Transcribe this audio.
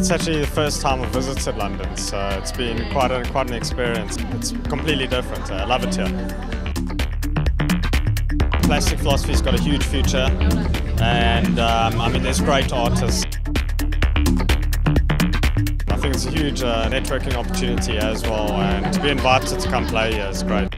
It's actually the first time I've visited London, so it's been quite, an, quite an experience. It's completely different. I love it here. Plastik Philosophy's got a huge future, and um, I mean, there's great artists. I think it's a huge uh, networking opportunity as well, and to be invited to come play here is great.